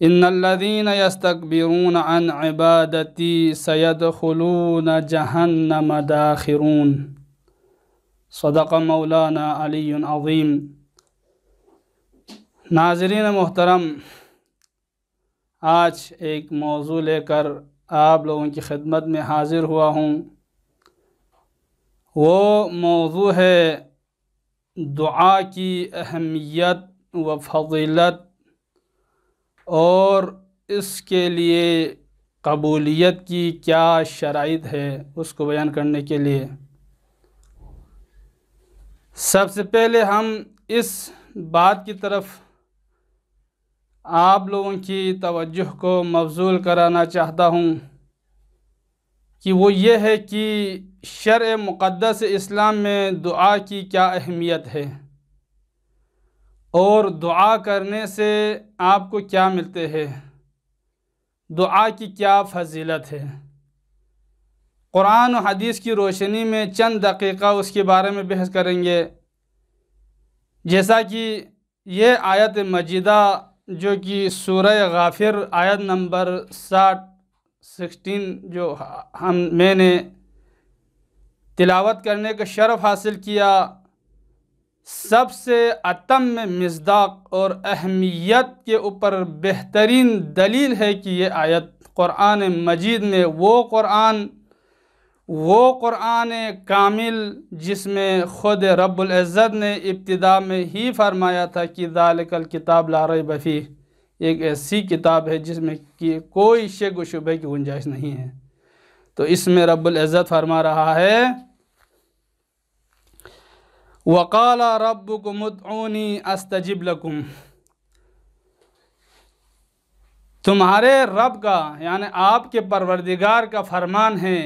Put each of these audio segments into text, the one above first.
इन्नल्लज़ीन यस्तकबिरून अन इबादती सयदखलून जहन्नम दाखिरून सदक मौलाना अली अज़ीम नाजरीन मोहतरम आज एक मौजू लेकर आप लोगों की खिदमत में हाज़िर हुआ हूँ वो मौजू है दुआ की अहमियत व फजीलत और इसके लिए कबूलियत की क्या शराइत है उसको बयान करने के लिए? सबसे पहले हम इस बात की तरफ़ आप लोगों की तवज्जो को मबजूल कराना चाहता हूँ कि वो ये है कि शर मुक़दस इस्लाम में दुआ की क्या अहमियत है। और दुआ करने से आपको क्या मिलते हैं? दुआ की क्या फजीलत है? कुरान और हदीस की रोशनी में चंद दकीक़ा उसके बारे में बहस करेंगे। जैसा कि ये आयत मजीदा, जो कि सूरह गाफिर आयत नंबर साठ, सिक्सटीन, जो हम, मैंने तिलावत करने का शरफ़ हासिल किया सबसे अतम मजदाक और अहमियत के ऊपर बेहतरीन दलील है कि ये आयत क़ुरान मजीद में वो क़ुरान वो क़ुरान कामिल जिसमें ख़ुद रब्ज़त ने इब्तदा में ही फरमाया था कि दालकल किताब ला रही बफ़ी एक ऐसी किताब है जिसमें कि कोई शक व शुबे की गुंजाइश नहीं है। तो इसमें रब्ज़त फरमा रहा है वक़ाला रब्बुकुमुदऊनी अस्तजिब लकुम। तुम्हारे रब का, यानि आपके परवरदिगार का फरमान है,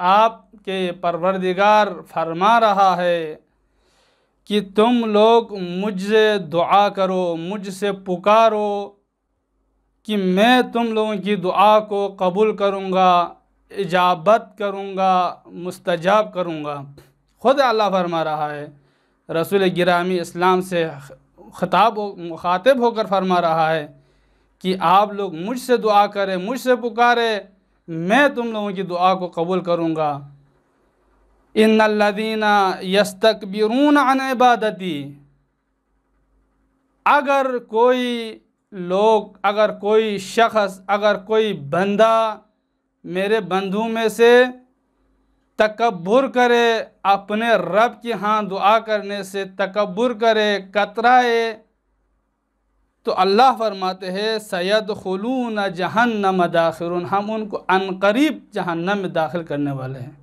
आपके परवरदिगार फरमा रहा है कि तुम लोग मुझसे दुआ करो, मुझसे पुकारो कि मैं तुम लोगों की दुआ को कबूल करूँगा, इजाबत करूँगा, मुस्तजाब करूँगा। ख़ुद अल्लाह फरमा रहा है। रसूल गिरामी इस्लाम से ख़ताब हो, मुखातिब होकर फरमा रहा है कि आप लोग मुझसे दुआ करें, मुझसे पुकारे, मैं तुम लोगों की दुआ को कबूल करूँगा। इन लदीना यस्तकबिरून अन इबादती। अगर कोई लोग, अगर कोई शख्स, अगर कोई बंदा मेरे बंधु में से तकबर करे अपने रब के हाँ दुआ करने से तकबर करे, कतराए। तो अल्लाह फरमाते हैं सैद खलून जहन्नम दाखिर हम उनको अनकरीब जहन्नम में दाखिल करने वाले हैं।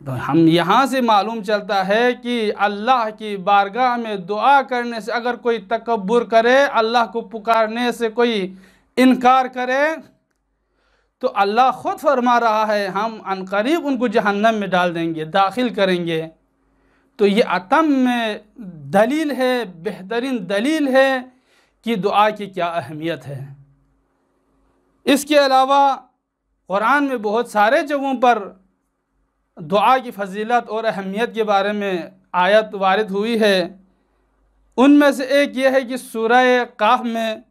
तो हम यहाँ से मालूम चलता है कि अल्लाह की बारगाह में दुआ करने से अगर कोई तकबर करे, अल्लाह को पुकारने से कोई इनकार करे तो अल्लाह ख़ुद फरमा रहा है, हम अनकरीब उनको जहन्नम में डाल देंगे, दाखिल करेंगे। तो ये अतम में दलील है, बेहतरीन दलील है कि दुआ की क्या अहमियत है। इसके अलावा कुरान में बहुत सारे जगहों पर दुआ की फजीलत और अहमियत के बारे में आयत वारद हुई है। उनमें से एक ये है कि सूरह काफ में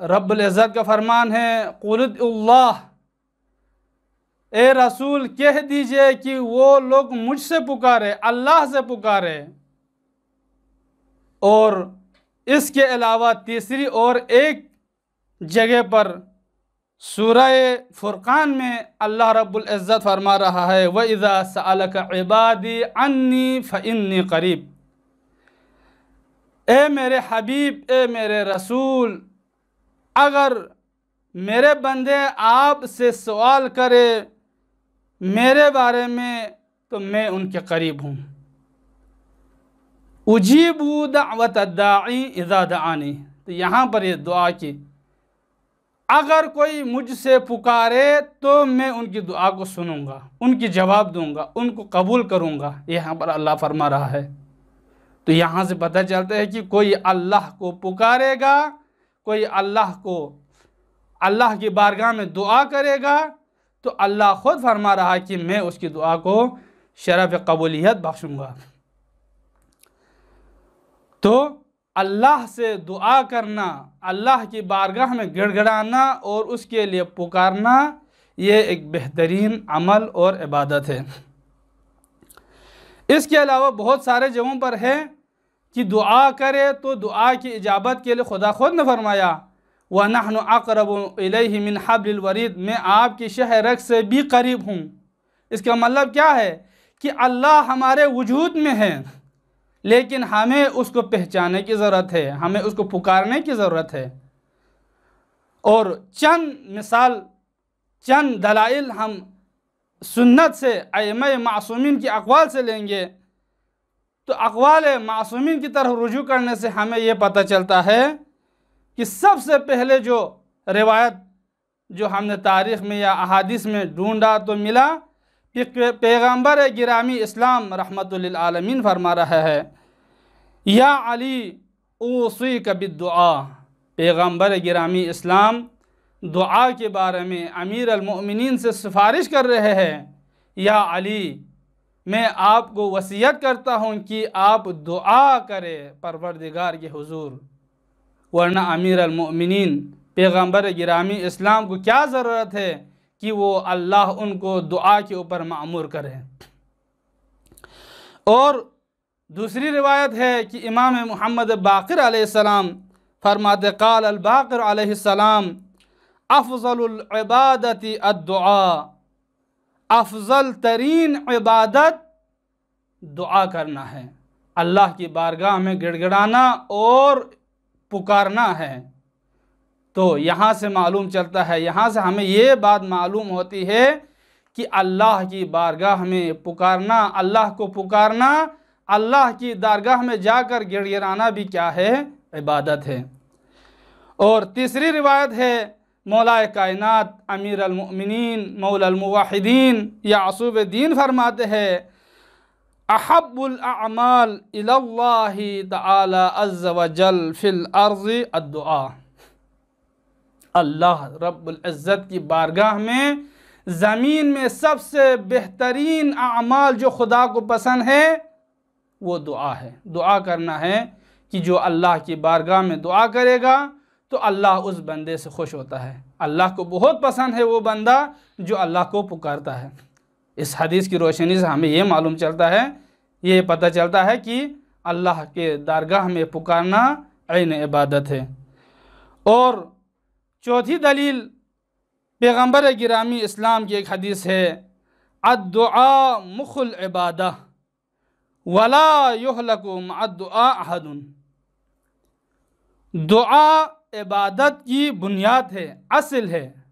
रब्ज़त का फरमान है कुल्लाह ए रसूल, कह दीजिए कि वो लोग मुझसे पुकारे, अल्लाह से पुकारे। और इसके अलावा तीसरी और एक जगह पर सूरह फ़ुरक़ान में अल्लाह रब्ज़त फरमा रहा है, व इज़ा सअलक इबादी अन्नी फ़इन्नी करीब। ए मेरे हबीब, ए मेरे रसूल अगर मेरे बंदे आपसे सवाल करे मेरे बारे में तो मैं उनके करीब हूँ। उजीबू दावत दाई इज़ा दानी। तो यहाँ पर ये दुआ की, अगर कोई मुझसे पुकारे तो मैं उनकी दुआ को सुनूँगा, उनकी जवाब दूँगा, उनको कबूल करूँगा। यहाँ पर अल्लाह फरमा रहा है। तो यहाँ से पता चलता है कि कोई अल्लाह को पुकारेगा कोई अल्लाह को, अल्लाह की बारगाह में दुआ करेगा तो अल्लाह ख़ुद फरमा रहा है कि मैं उसकी दुआ को शरफ़ कबूलियत बख्शूँगा। तो अल्लाह से दुआ करना, अल्लाह की बारगाह में गिड़गड़ाना और उसके लिए पुकारना, ये एक बेहतरीन अमल और इबादत है। इसके अलावा बहुत सारे जगहों पर है कि दुआ करे तो दुआ की इजाबत के लिए खुदा खुद ने फरमाया, व नहन अकरब मिन हबलवरीद मैं आपकी शह रख से भी करीब हूँ। इसका मतलब क्या है? कि अल्लाह हमारे वजूद में है, लेकिन हमें उसको पहचाने की ज़रूरत है, हमें उसको पुकारने की ज़रूरत है। और चंद मिसाल, चंद दलाइल हम सुन्नत से अम मासूमिन की अकवाल से लेंगे। तो अकवाल मासूमिन की तरफ़ रुजू करने से हमें ये पता चलता है कि सबसे पहले जो रिवायत जो हमने तारीख़ में या अहादीस में ढूंढा तो मिला कि पैगंबर गिरामी इस्लाम रहमतुल्लामीन फरमा रहा है, या अली ऊसी कभी दुआ पैगंबर गिरामी इस्लाम दुआ के बारे में अमीर अलमिन से सिफारिश कर रहे हैं, या अली मैं आपको वसीयत करता हूँ कि आप दुआ करें, परवरदिगार के हुजूर। वरना अमीर अलमिन पैगंबर गिरामी इस्लाम को क्या ज़रूरत है कि वो अल्लाह उनको दुआ के ऊपर मामूर करें? और दूसरी रिवायत है कि इमाम मोहम्मद बाकर आसमाम फरमाते, काल अलबाकर आसमाम अफजलबादती अदुआ अफजल तरीन इबादत दुआ करना है। अल्लाह की बारगाह में गिड़गिड़ाना और पुकारना है। तो यहाँ से मालूम चलता है, यहाँ से हमें ये बात मालूम होती है कि अल्लाह की बारगाह में पुकारना, अल्लाह को पुकारना, अल्लाह की दारगाह में जाकर गिड़गिड़ाना भी क्या है? इबादत है। और तीसरी रिवायत है मौला कायनात, अमीर अलमिन मौलमवाहिदीन या असूब दीन फरमाते हैं अहबुलमाल तजल फ़िल अर्ज़ अद्दुआ। अल्लाह रब्ज़त की बारगाह में, ज़मीन में सबसे बेहतरीन अमाल जो खुदा को पसंद है, वो दुआ है। दुआ करना है कि जो अल्लाह की बारगाह में दुआ करेगा तो अल्लाह उस बंदे से खुश होता है। अल्लाह को बहुत पसंद है वो बंदा जो अल्लाह को पुकारता है। इस हदीस की रोशनी से हमें ये मालूम चलता है, ये पता चलता है कि अल्लाह के दारगाह में पुकारना आन इबादत है। और चौथी दलील, पैगंबर गिरामी इस्लाम की एक हदीस है अदुआ मुखल इबादा, वला युहलकुम अदुआ अहदुन। दुआ इबादत की बुनियाद है, असल है।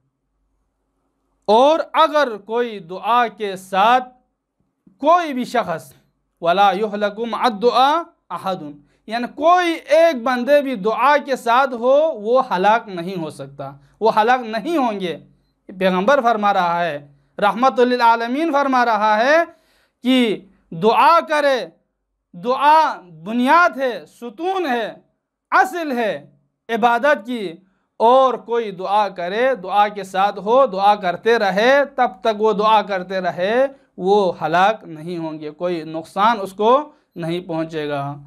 और अगर कोई दुआ के साथ कोई भी शख्स, वला युहलकुम अदुआ अहदुन, यानी कोई एक बंदे भी दुआ के साथ हो, वो हलाक नहीं हो सकता। वो हलाक नहीं होंगे। पैगंबर फरमा रहा है रहमत आलमीन फरमा रहा है कि दुआ करे, दुआ बुनियाद है, सुतून है, असल है। इबादत की और कोई दुआ करे, दुआ के साथ हो, दुआ करते रहे, तब तक वो दुआ करते रहे, वो हलाक नहीं होंगे, कोई नुकसान उसको नहीं पहुंचेगा।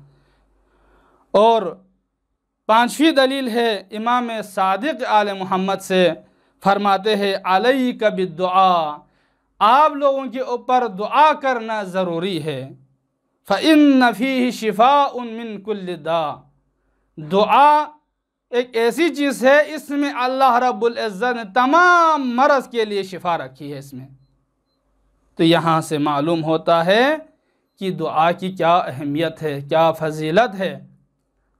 और पांचवी दलील है, इमाम सादिक आल मोहम्मद से फरमाते हैं अलई कभी दुआ आप लोगों के ऊपर दुआ करना ज़रूरी है। फ़िन नफ़ी शिफा उन मिन दुआ एक ऐसी चीज़ है, इसमें अल्लाह रब्बुल इज़्ज़त ने तमाम मरज़ के लिए शिफा रखी है इसमें। तो यहाँ से मालूम होता है कि दुआ की क्या अहमियत है, क्या फजीलत है।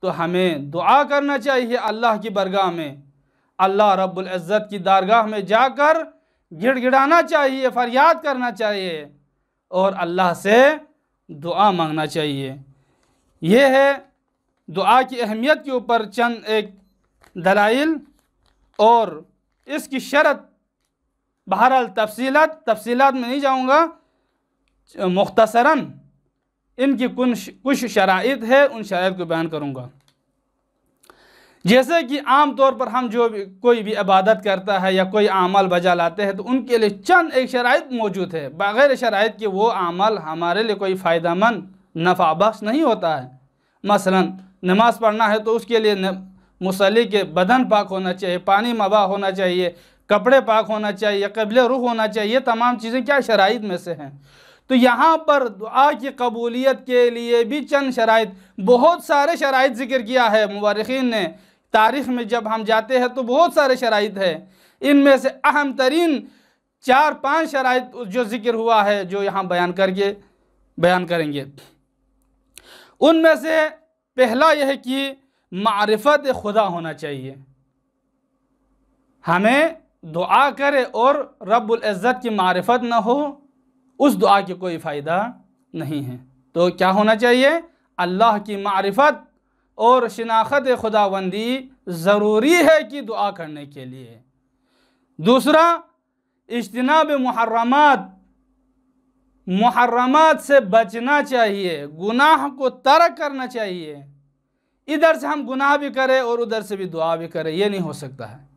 तो हमें दुआ करना चाहिए अल्लाह की बरगाह में। अल्लाह रब्बुल इज़्ज़त की दारगाह में जाकर गिड़गिड़ाना चाहिए, फरियाद करना चाहिए और अल्लाह से दुआ मांगना चाहिए। यह है दुआ की अहमियत के ऊपर चंद एक दलाइल और इसकी शरत बहरहाल तफसीलत तफसीलत में नहीं जाऊँगा मुख्तसरा इनकी कुछ कुछ शराइत है, उन शराइत को बयान करूँगा। जैसे कि आम तौर पर हम जो भी, कोई भी इबादत करता है या कोई अमल बजा लाते हैं तो उनके लिए चंद एक शराइत मौजूद है। बग़ैर शराइत के वो अमल हमारे लिए कोई फ़ायदा मंद नफ़ा बख्श नहीं होता है। मसलन, नमाज़ पढ़ना है तो उसके लिए मुसली के बदन पाक होना चाहिए, पानी मबा होना चाहिए, कपड़े पाक होना चाहिए, कबिल रुख होना चाहिए, ये तमाम चीज़ें क्या शराइ में से हैं? तो यहाँ पर दुआ की कबूलियत के लिए भी चंद शराइ बहुत सारे शराइ ज़िक्र किया है मुबारकिन ने। तारीख़ में जब हम जाते हैं तो बहुत सारे शराइ है। इनमें से अहम तरीन चार पाँच शराइ जो ज़िक्र हुआ है, जो यहाँ बयान करके, बयान करेंगे। उनमें से पहला यह कि मारफत खुदा होना चाहिए। हमें दुआ करे और रब्बुल इज़्ज़त की मारफत ना हो, उस दुआ की कोई फ़ायदा नहीं है। तो क्या होना चाहिए? अल्लाह की मारफत और शनाख्त खुदाबंदी ज़रूरी है कि दुआ करने के लिए। दूसरा, इज्तनाब मुहर्रमात मुहर्रमात से बचना चाहिए, गुनाह को तर्क करना चाहिए। इधर से हम गुनाह भी करें और उधर से भी दुआ भी करें, ये नहीं हो सकता है।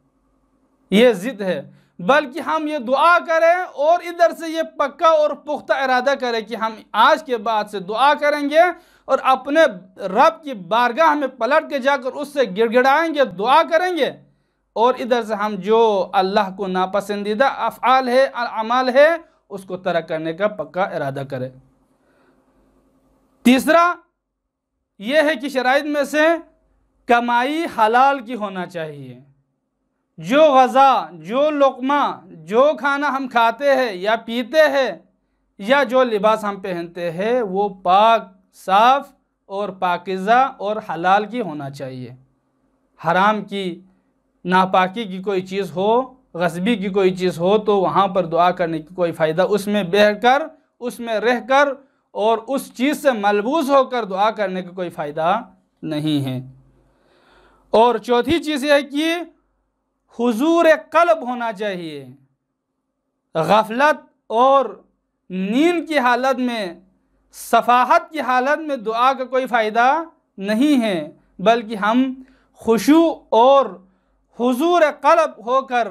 ये ज़िद है। बल्कि हम ये दुआ करें और इधर से ये पक्का और पुख्ता इरादा करें कि हम आज के बाद से दुआ करेंगे और अपने रब की बारगाह में पलट के जाकर उससे गिड़गिड़ाएँगे, दुआ करेंगे। और इधर से हम जो अल्लाह को नापसंदीदा अफ़ाल है, अमाल है, उसको तरक करने का पक्का इरादा करें। तीसरा यह है कि शराइ में से कमाई हलाल की होना चाहिए। जो गज़ा, जो लकमा, जो खाना हम खाते हैं या पीते हैं या जो लिबास हम पहनते हैं, वो पाक, साफ़ और पाकिज़ा और हलाल की होना चाहिए। हराम की, नापाकी की कोई चीज़ हो गसबी की कोई चीज़ हो तो वहाँ पर दुआ करने की कोई फ़ायदा उसमें बह कर उसमें रह कर और उस चीज़ से मलबूस होकर दुआ करने का कोई फ़ायदा नहीं है। और चौथी चीज़ यह है कि हुजूर कल्ब होना चाहिए। गफलत और नींद की हालत में, सफाहत की हालत में दुआ का कोई फ़ायदा नहीं है, बल्कि हम खुशू और हुजूर कल्ब होकर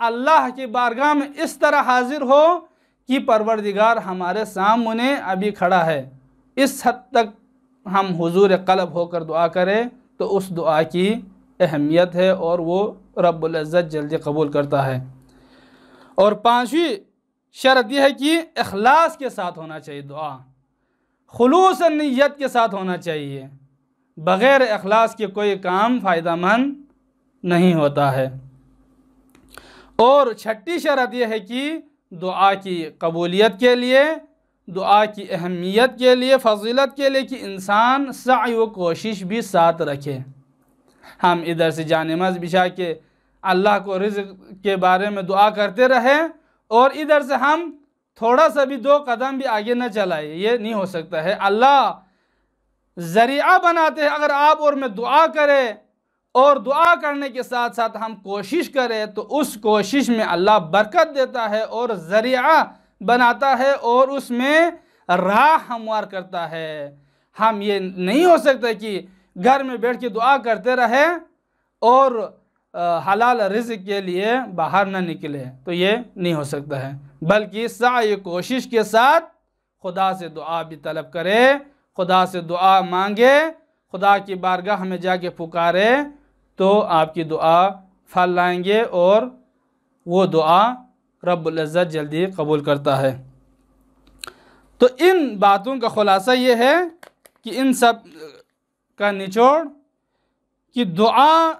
अल्लाह की बारगाह में इस तरह हाजिर हो कि परवरदिगार हमारे सामने अभी खड़ा है। इस हद तक हम हुजूर कलब होकर दुआ करें तो उस दुआ की अहमियत है और वो रब्ज़त जल्दी कबूल करता है। और पाँचवीं शर्त यह है कि अखलास के साथ होना चाहिए दुआ। खलूस नीयत के साथ होना चाहिए। बग़ैर अखलास के कोई काम फ़ायदा मंद नहीं होता है। और छठी शर्त यह है कि दुआ की कबूलियत के लिए, दुआ की अहमियत के लिए, फजीलत के लिए कि इंसान सही व कोशिश भी साथ रखे। हम इधर से जान नमाज़ बिछा के अल्लाह को रिज़ के बारे में दुआ करते रहे और इधर से हम थोड़ा सा भी दो कदम भी आगे न चलाए। ये नहीं हो सकता है। अल्लाह ज़रिया बनाते हैं। अगर आप और मैं दुआ करें और दुआ करने के साथ साथ हम कोशिश करें तो उस कोशिश में अल्लाह बरकत देता है और ज़रिया बनाता है और उसमें राह हमवार करता है। हम ये नहीं हो सकता कि घर में बैठ के दुआ करते रहे और हलाल रिज़ के लिए बाहर ना निकले। तो ये नहीं हो सकता है। बल्कि साय कोशिश के साथ खुदा से दुआ भी तलब करे, खुदा से दुआ मांगे, खुदा की बारगाह में जाके पुकारे तो आपकी दुआ फल लाएँगे और वो दुआ रब्ज़त जल्दी कबूल करता है। तो इन बातों का ख़ुलासा ये है कि इन सब का निचोड़ कि दुआ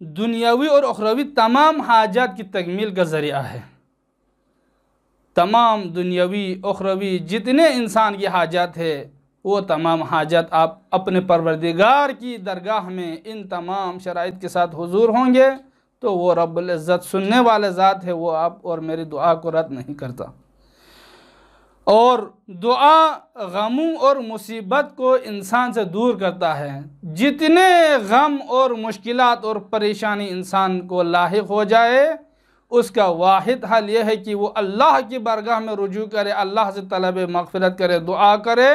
दुनियावी और अखरवी तमाम हाजात की तकमील का ज़रिया है। तमाम दुनियावी, अखरवी जितने इंसान की हाजात है वो तमाम हाजत आप अपने परवरदिगार की दरगाह में इन तमाम शराइ के साथ हुजूर होंगे तो वो रब्ज़त सुनने वाले ज़ात है, वो आप और मेरी दुआ को रद्द नहीं करता। और दुआ गमों और मुसीबत को इंसान से दूर करता है। जितने गम और मुश्किलात और परेशानी इंसान को लाक हो जाए, उसका वाहिद हल यह है कि वो अल्लाह की बरगाह में रुजू करे, अल्लाह से तलब मगफरत करे, दुआ करे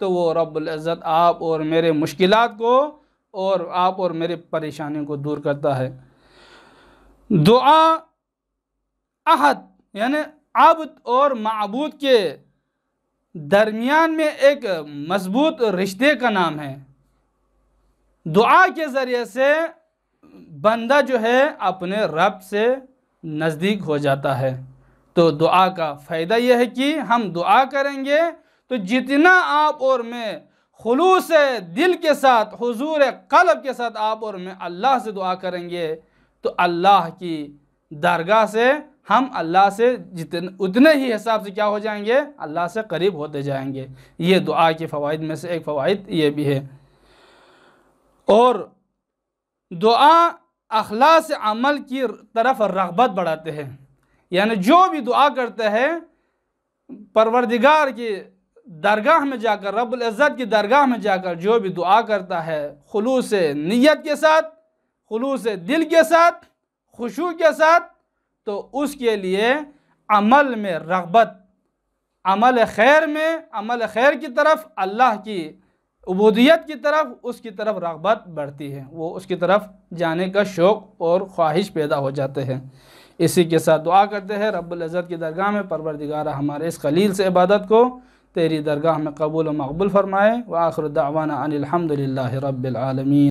तो वो रब्ज़त आप और मेरे मुश्किल को और आप और मेरे परेशानी को दूर करता है। दुआ अहद, यानी आबद और मबूद के दरमियान में एक मज़बूत रिश्ते का नाम है। दुआ के ज़रिए से बंदा जो है अपने रब से नज़दीक हो जाता है। तो दुआ का फ़ायदा यह है कि हम दुआ करेंगे तो जितना आप और मैं खलूस दिल के साथ, हजूर कलब के साथ आप और मैं अल्लाह से दुआ करेंगे तो अल्लाह की दरगाह से हम अल्लाह से जितने, उतने ही हिसाब से क्या हो जाएँगे? अल्लाह से करीब होते जाएँगे। ये दुआ के फ़वाद में से एक फ़वाद ये भी है। और दुआ अखलास अमल की तरफ़ रगबत बढ़ाते हैं। यानी जो भी दुआ करते हैं, परवरदिगार की दरगाह में जाकर रब्ज़त की दरगाह में जाकर जो भी दुआ करता है, खलूस नीयत के साथ, खलूस दिल के साथ, खुशू के साथ तो उसके लिए अमल में रगबत, अमल खैर में, अमल खैर की तरफ़, अल्लाह की उबूदियत की तरफ़, उसकी तरफ़ रगबत बढ़ती है। वो उसकी तरफ़ जाने का शौक़ और ख्वाहिश पैदा हो जाते हैं। इसी के साथ दुआ करते हैं रब्ज़त की दरगाह में परवरदिगार हमारे इस खलील से इबादत को तेरी दरगाह में कबूल व मकबूल फरमाए व आखिर दावाना अनिलहमदिल्ला रबालमीन